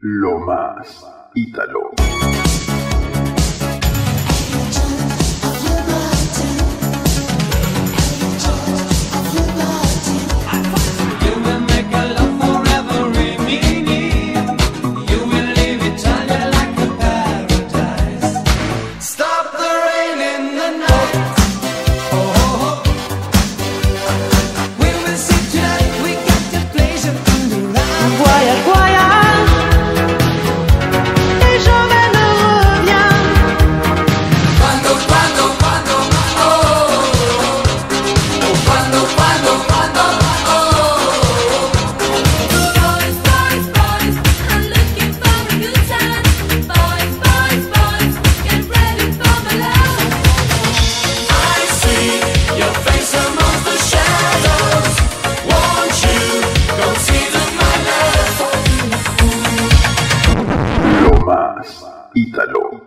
Lo más ítalo. Ítalo.